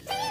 Yeah.